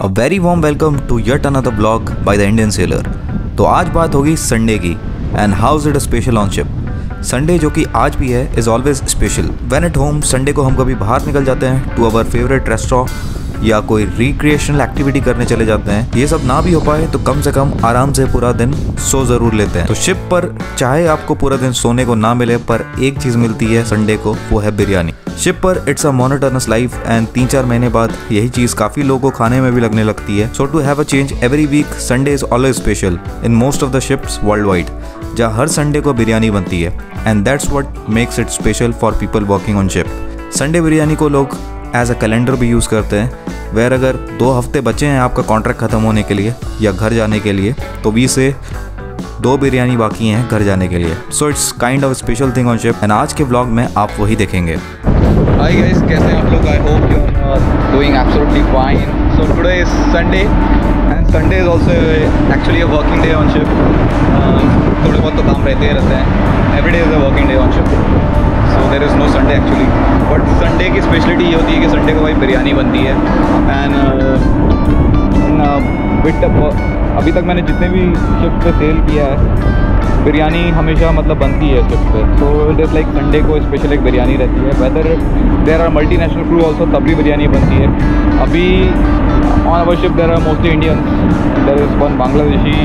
A very warm welcome to yet another blog by the Indian sailor तो आज बात होगी संडे की and how is it a special on ship Sunday जो कि आज भी है is always special when at home Sunday को हम कभी बाहर निकल जाते हैं टू अवर फेवरेट रेस्टोरेंट या कोई रिक्रिएशनल एक्टिविटी करने चले जाते हैं, ये सब ना भी हो पाए तो कम से कम आराम से पूरा दिन सो ज़रूर लेते हैं। तो शिप पर चाहे आपको पूरा दिन सोने को ना मिले, पर एक चीज़ मिलती है संडे को, वो है बिरयानी। शिप पर it's a monotonous life and तीन चार महीने बाद यही चीज़ काफ़ी लोगों को खाने में भी लगने लगती है। So to have a change every week Sunday is always special in most of the ships world wide जहाँ हर संडे को बिरयानी बनती है। And that's what makes it special for people working on ship Sunday biryani को लोग as a calendar भी use करते हैं। वेर अगर दो हफ़्ते बचे हैं आपका कॉन्ट्रैक्ट ख़त्म होने के लिए या घर जाने के लिए तो वी से दो बिरयानी बाकी हैं घर जाने के लिए। So it's kind of special thing on ship and आज के ब्लॉग में आप वही देखेंगे। हाय गाइस कैसे हैं आप लोग? I hope you are doing absolutely fine so today is Sunday and Sunday is also actually a working day on ship थोड़े बहुत तो काम रहते ही रहते हैं। Every day is a working day on ship there is no Sunday actually but Sunday की speciality ये होती है कि संडे को भाई बिरयानी बनती है. एंड बिट अभी तक मैंने जितने भी शिफ्ट पे सेल किया है, बिरयानी हमेशा मतलब बनती है शिफ्ट पे. So it is like Sunday को स्पेशल एक बिरयानी रहती है. Whether there are multi national crew also तब भी बिरयानी बनती है. अभी on our ship there are mostly Indians there is one Bangladeshi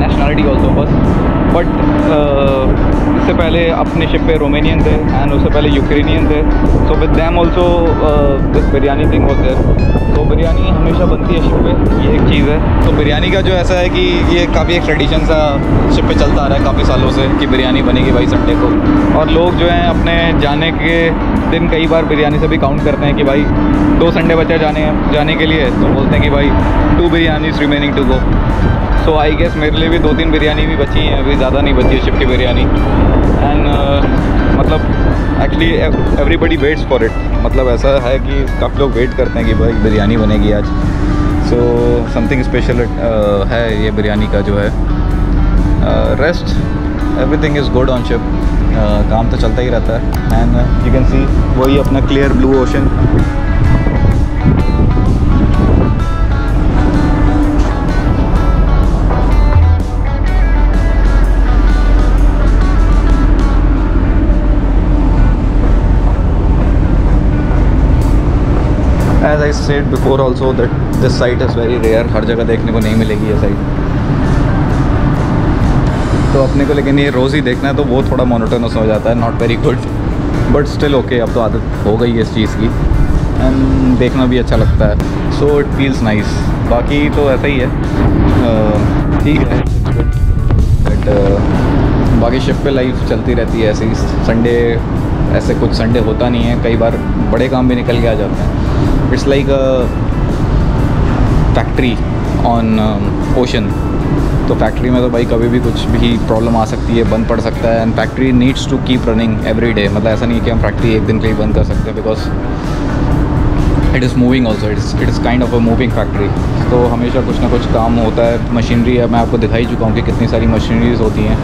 nationality also बस. बट uh, इससे पहले अपने शिप पे रोमेनियन थे एंड उससे पहले यूक्रेनियन थे। So with them also this biryani thing होते हैं तो बिरयानी हमेशा बनती है शिप पे। ये एक चीज़ है। तो बिरयानी का जो ऐसा है कि ये काफ़ी एक ट्रेडिशन सा शिप पे चलता आ रहा है काफ़ी सालों से कि बिरयानी बनेगी भाई संडे को। और लोग जो हैं अपने जाने के दिन कई बार बिरयानी से भी काउंट करते हैं कि भाई दो संडे बचे जाने जाने के लिए। तो बोलते हैं कि भाई two biryani remaining to go so I guess मेरे लिए भी दो तीन बिरयानी भी बची हैं। अभी ज़्यादा नहीं बची है शिप की बिरयानी। एंड uh, मतलब actually everybody waits for it मतलब ऐसा है कि काफ़ी लोग वेट करते हैं कि भाई बिरयानी बनेगी आज। सो समथिंग स्पेशल है ये बिरयानी का जो है। Rest everything is good on ship काम तो चलता ही रहता है। एंड यू कैन सी वही अपना clear blue ocean as I said before also that this sight is very rare हर जगह देखने को नहीं मिलेगी ये साइट तो अपने को लेकिन ये रोज़ ही देखना है तो वो थोड़ा मोनोटोनस हो जाता है not very good but still okay अब तो आदत हो गई है इस चीज़ की. एंड देखना भी अच्छा लगता है. सो इट फील्स नाइस बाकी तो ऐसा ही है. ठीक है. बट बाकी शिप पे लाइफ चलती रहती है ऐसे ही. संडे ऐसे कुछ संडे होता नहीं है. कई बार बड़े काम भी निकल के आ जाते हैं. It's like a factory on ocean तो फैक्ट्री में तो भाई कभी भी कुछ भी प्रॉब्लम आ सकती है, बंद पड़ सकता है and factory needs to keep running every day मतलब ऐसा नहीं है कि हम फैक्ट्री एक दिन के लिए बंद कर सकते हैं because it is moving also it's it is kind of a moving factory तो हमेशा कुछ ना कुछ काम होता है मशीनरी है, मैं आपको दिखाई चुका हूँ कि कितनी सारी मशीनरीज होती हैं।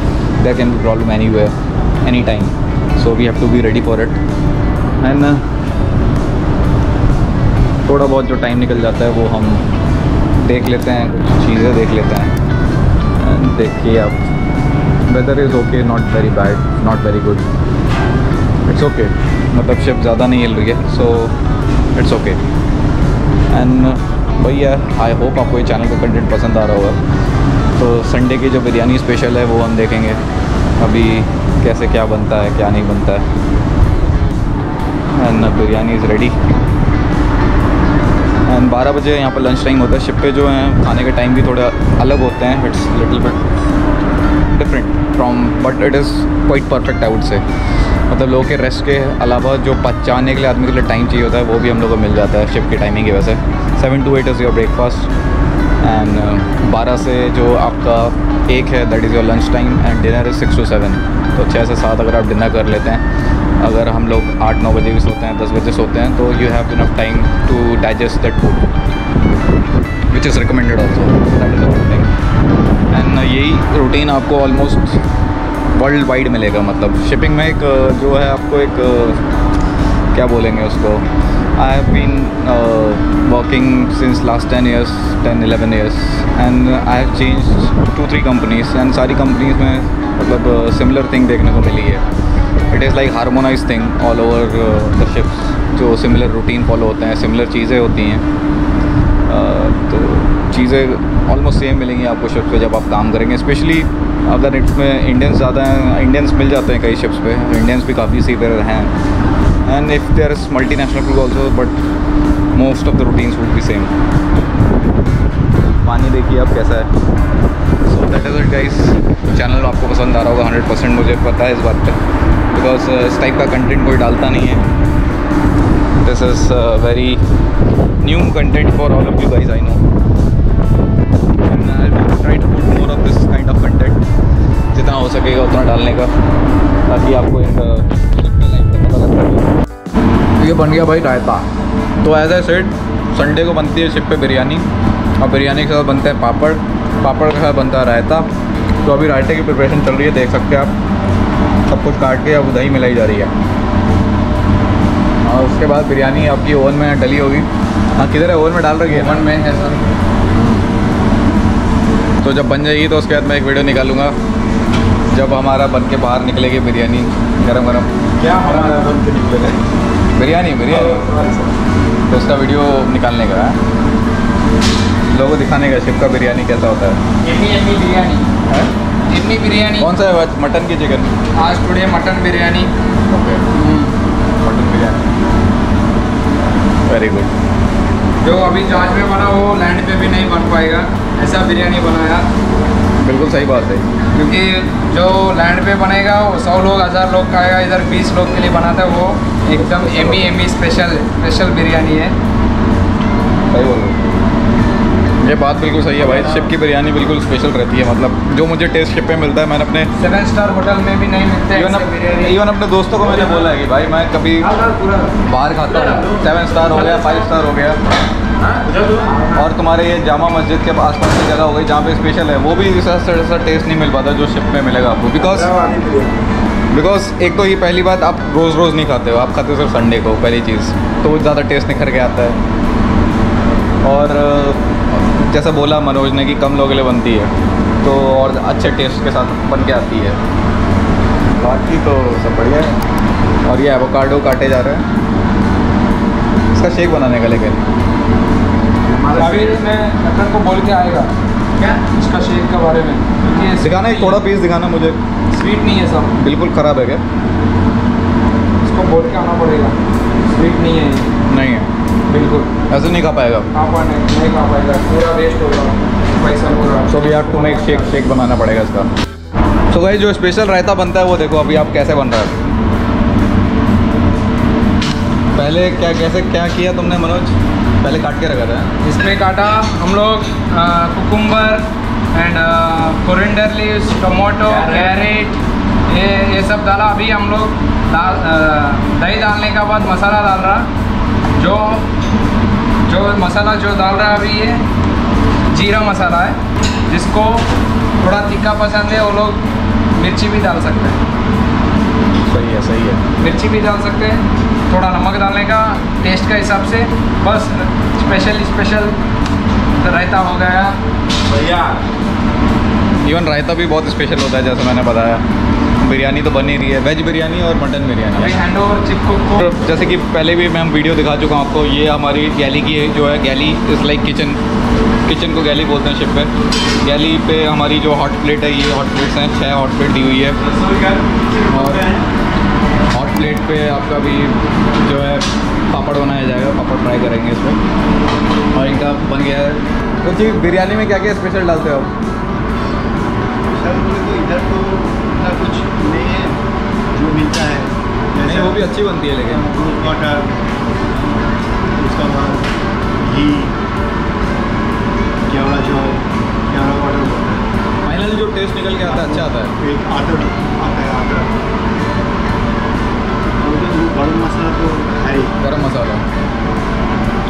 There can be problem any way any time so we have to be ready for it and थोड़ा बहुत जो टाइम निकल जाता है वो हम देख लेते हैं, कुछ चीज़ें देख लेते हैं। देखिए आप weather is okay not very bad not very good it's okay मतलब शिप ज़्यादा नहीं हिल रही है सो इट्स ओके एंड भैया आई होप आपको ये चैनल का कंटेंट पसंद आ रहा होगा। तो संडे की जो बिरयानी स्पेशल है, वो हम देखेंगे। अभी कैसे क्या बनता है, क्या नहीं बनता है। एंड बिरयानी इज़ रेडी बारह बजे यहाँ पर लंच टाइम होता है। शिप पे जो हैं, खाने के टाइम भी थोड़े अलग होते हैं it's little bit different from but it is quite perfect I would say मतलब लोगों के रेस्ट के अलावा जो पचाने के लिए आदमी के लिए टाइम चाहिए होता है, वो भी हम लोग को मिल जाता है शिप की टाइमिंग की वजह से। Seven to eight is your breakfast and बारह से जो आपका एक है that is your lunch time and dinner is six to seven तो छः से सात अगर आप डिनर कर लेते हैं अगर हम लोग आठ नौ बजे भी सोते हैं दस बजे सोते हैं तो you have enough time to digest that food which is recommended also that is thing and यही रूटीन आपको ऑलमोस्ट वर्ल्ड वाइड मिलेगा मतलब शिपिंग में एक जो है आपको एक क्या बोलेंगे उसको? Have been uh, working since last 10 years, 10 11 years, and I have changed two three companies, and सारी कंपनीज़ में मतलब सिमिलर थिंग देखने को मिली है। It is like harmonise thing all over the ships जो सिमिलर रूटीन फॉलो होते हैं सिमिलर चीज़ें होती हैं। Uh, तो चीज़ें ऑलमोस्ट सेम मिलेंगी आपको शिप्स पे जब आप काम करेंगे स्पेशली अगर इसमें इंडियंस ज़्यादा हैं इंडियंस मिल जाते हैं कई शिप्स पे इंडियंस भी काफ़ी सी हैं। And if there is multi national also but most of the routines would be same पानी देखिए अब कैसा है। So that is it guys channel आपको पसंद आ रहा होगा हंड्रेड परसेंट मुझे पता है इस बात पे। बिकॉज़ इस टाइप का कंटेंट कोई डालता नहीं है। This is very new content for all of you guys I know try to put more of this kind of content जितना हो सकेगा उतना डालने का, ताकि आपको एक पता लगता ये बन गया भाई रायता। तो एज ए सेड संडे को बनती है शिप पे बिरयानी। और बिरयानी के साथ बनते हैं पापड़। पापड़ के साथ बनता है रायता। तो अभी रायते की प्रिपरेशन चल रही है, देख सकते हैं आप। सब कुछ काट के अब दही मिलाई जा रही है। और उसके बाद बिरयानी आपकी ओवन में डली होगी। हाँ किधर है? ओवन में डाल रखी है? ओवन में है सर तो जब बन जाएगी तो उसके बाद मैं एक वीडियो निकालूँगा। जब हमारा बन के बाहर निकलेगी बिरयानी गरम गरम क्या हमारा बन के निकलेगा? बिरयानी बिरयानी। तो उसका वीडियो निकालने का है। लोगों को दिखाने का शिप का बिरयानी कैसा होता है। बिरयानी। इतनी बिरयानी। कौन सा है मटन की चिकन आज today mutton biryani. Okay mutton biryani. Very good जो अभी जहाज़ में बना वो लैंड पे भी नहीं बन पाएगा। ऐसा बिरयानी बनाया। बिल्कुल सही बात है। क्योंकि जो लैंड पे बनेगा वो सौ लोग हज़ार लोग खाएगा इधर बीस लोग के लिए बनाता है वो। एकदम एमी एमी स्पेशल स्पेशल बिरयानी है। सही बोल रहे हो। ये बात बिल्कुल सही है भाई। शिप की बिरयानी बिल्कुल स्पेशल रहती है मतलब जो मुझे टेस्ट शिप पे मिलता है मैंने अपने सेवन स्टार होटल में भी नहीं मिलते इवन इवन अपने दोस्तों को मैंने बोला है कि भाई मैं कभी बाहर खाता हूँ। सेवन स्टार हो गया फाइव स्टार हो गया। और तुम्हारे ये जामा मस्जिद के आसपास की जगह हो गई जहाँ पे स्पेशल है वो भी ऐसा टेस्ट नहीं मिल पाता जो शिप में मिलेगा आपको। बिकॉज़ बिकॉज़ एक तो ये पहली बात आप रोज़ रोज़ नहीं खाते हो आप खाते हो सिर्फ़ संडे को पहली चीज़। तो वो ज़्यादा टेस्ट निखर के आता है। और जैसा बोला मनोज ने कि कम लोगों के लिए बनती है तो और अच्छे टेस्ट के साथ बन के आती है। बाकी तो सब बढ़िया है। और ये एवोकाडो काटे जा रहे हैं। इसका शेक बनाने का लेकर अभी लखन को बोल के आएगा। क्या? इसका शेक के बारे में। क्योंकि दिखाना एक थोड़ा पीस दिखाना मुझे। स्वीट नहीं है सब। बिल्कुल ख़राब है क्या? इसको बोल के आना पड़ेगा। स्वीट नहीं है नहीं है। बिल्कुल। ऐसे नहीं खा पाएगा। पाने नहीं खा पाएगा। पूरा वेस्ट होगा पैसा पूरा so we have to make shake shake बनाना पड़ेगा इसका। सो भाई जो स्पेशल रायता बनता है वो देखो अभी आप कैसे बन रहा है। पहले क्या कैसे क्या किया तुमने मनोज? पहले काट के रखा था। इसमें काटा हम लोग cucumber and coriander leaves tomato carrot ये ये सब डाला। अभी हम लोग दाल दही डालने के बाद मसाला डाल रहा। जो जो मसाला जो डाल रहा है अभी ये जीरा मसाला है जिसको थोड़ा तीखा पसंद है वो लोग मिर्ची भी डाल सकते हैं। सही है सही है। मिर्ची भी डाल सकते हैं थोड़ा नमक डालने का टेस्ट के हिसाब से। बस स्पेशल स्पेशल रायता हो गया। भैया इवन रायता भी बहुत स्पेशल होता है जैसे मैंने बताया। बिरयानी तो बन ही रही है वेज बिरयानी और मटन बिरयानी। हैंड ओवर चिप को जैसे कि पहले भी मैं वीडियो दिखा चुका हूँ आपको ये हमारी गैली की है जो है galley is like kitchen kitchen को गैली बोलते हैं शिप पे। गैली पे हमारी जो हॉट प्लेट है ये हॉट प्लेट्स हैं छः हॉट प्लेट दी हुई है। और हॉट प्लेट पे आपका भी जो है पापड़ बनाया जाएगा पापड़ फ्राई करेंगे इस पर और इनका बन गया है। तो जी बिरयानी में क्या क्या स्पेशल डालते हो आप? कुछ नहीं है जो मिलता है। नहीं वो भी अच्छी बनती है लेकिन। दूध वाटर उसका बाद घी केवड़ा जो केवड़ा वाटर बोलते हैं फाइनल जो टेस्ट निकल के आता है अच्छा आता है। फिर अदरक आता है वो गरम मसाला तो है गरम मसाला।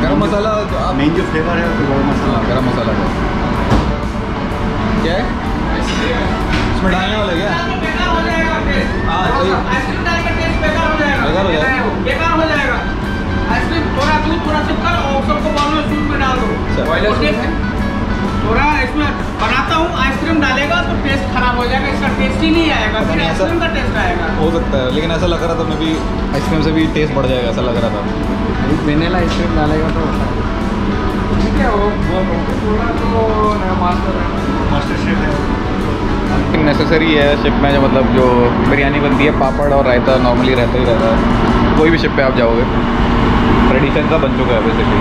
गरम मसाला मेन जो फ्लेवर है तो गरम मसाला। हाँ गरम मसाला। बॉयलर? थोड़ा इसमें बनाता हूँ आइसक्रीम डालेगा तो टेस्ट खराब हो जाएगा इसका टेस्ट ही नहीं आएगा फिर आइसक्रीम का टेस्ट आएगा। हो सकता है लेकिन ऐसा लग रहा था मैं भी आइसक्रीम से भी टेस्ट बढ़ जाएगा ऐसा लग रहा था। वेनिला आइसक्रीम डालेगा तो ठीक है वो वो थोड़ा तो मास्टर मास्टर शेफ है। नेसेसरी है शिप में जो मतलब जो बिरयानी बनती है पापड़ और रायता नॉर्मली रहता ही रहता है। कोई भी शिप पे आप जाओगे ट्रेडिशन का बन चुका है बेसिकली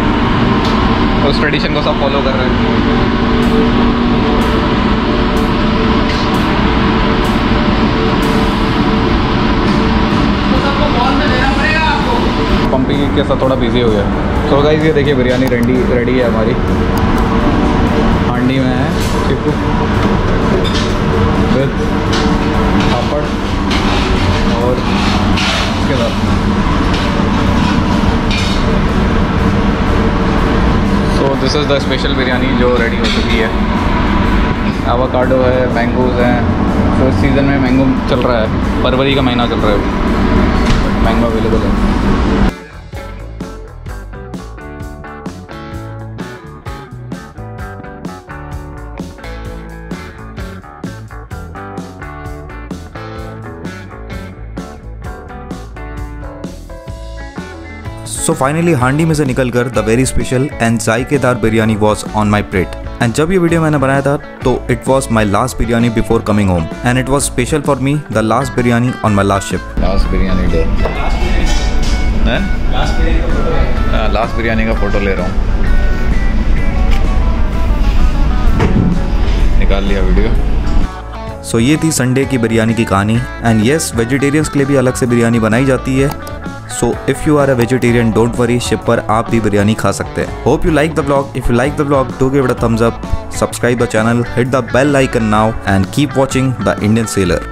उस ट्रेडिशन को सब फॉलो कर रहे हैं। तो पंपिंग के साथ थोड़ा बिज़ी हो गया। सो गाइस ये देखिए बिरयानी रेडी रेडी है हमारी। हांडी में है चिप्पू विद पापड़। और इसके साथ this is the special biryani जो रेडी हो चुकी है। आवाकाडो है मैंगोज़ हैं। तो इस सीज़न में मैंगो चल रहा है। फरवरी का महीना चल रहा है मैंगो अवेलेबल है। सो फाइनली हांडी में से निकलकर the very special and जायकेदार biryani was on my plate and जब ये वीडियो मैंने बनाया था तो it was my last biryani before coming home and it was special for me the last biryani on my last ship last biryani day last biryani का photo ले रहा हूँ. निकाल लिया वीडियो सो so, ये थी संडे की बिरयानी की कहानी. एंड येस वेजिटेरियंस के लिए भी अलग से बिरयानी बनाई जाती है. So if you are a vegetarian don't worry ship पर आप भी बिरयानी खा सकते हैं। Hope you like the blog if you like the blog do give it a thumbs up subscribe the channel hit the bell icon now and keep watching the Indian sailor